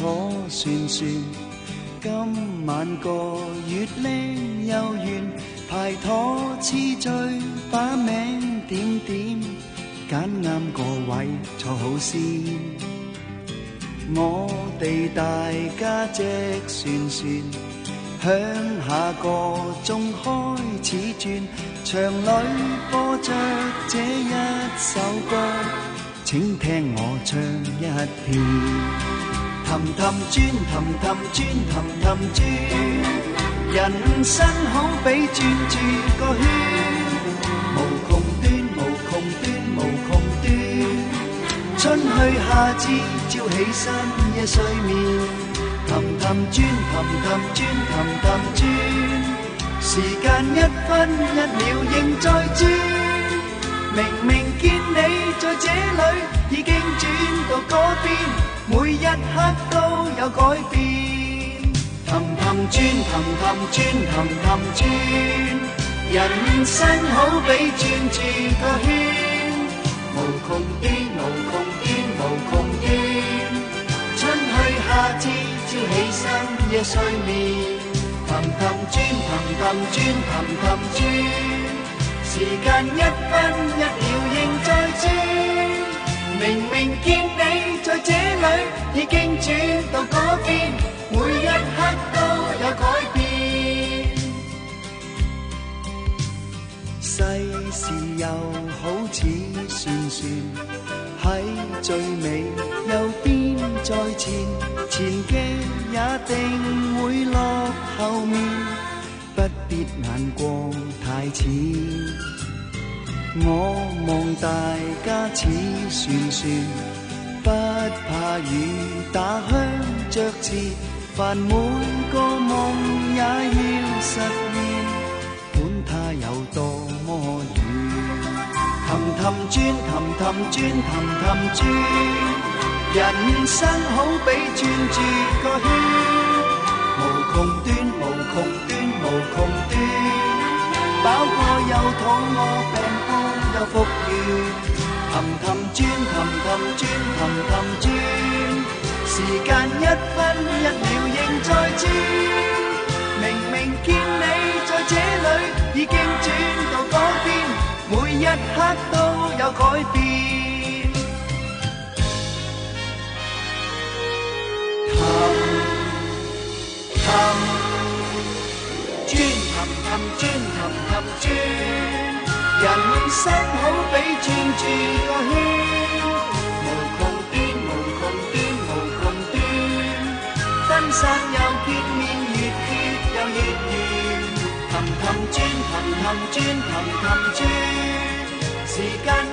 坐船船，今晚个月靓又圆，排妥次序，把名点点，拣啱个位坐好先。我哋大家只船船，响下个钟开始转，场里播着这一首歌，请听我唱一遍。氹氹转，氹氹转，氹氹转，人生好比转转个圈，无穷端，无穷端，无穷端。春去夏至，朝起身，夜睡眠。氹氹转，氹氹转，氹氹转，时间一分一秒仍在转。明明见你在这里。一刻都有改变，氹氹转，氹氹转，氹氹转，人生好比转转个圈，无穷端，无穷端，无穷端。春去夏至，朝起身，夜睡眠，氹氹转，氹氹转，氹氹转，时间一分一秒仍在转。明明见你在这里，已经转到嗰边，每一刻都有改变。世事又好似旋旋，喺最尾又边在前，前镜也定会落后面，不必难过太浅。我望大家似船船，不怕雨打香着翅，凡每个梦也要实现，管它有多么远。氹氹转，氹氹转，氹氹转，人生好比转转个圈，无穷端，无穷端，无穷端，饱过又肚饿。浮云，氹氹转，氹氹转，氹氹转。时间一分一秒仍在转，明明见你在这里，已经转到那边，每一刻都有改变。氹氹转，氹氹转，氹氹转。人生好比转转个圈，无穷端，无穷端，无穷端。分散又见面，越缺又越圆。氹氹转，氹氹转，氹氹转。时间。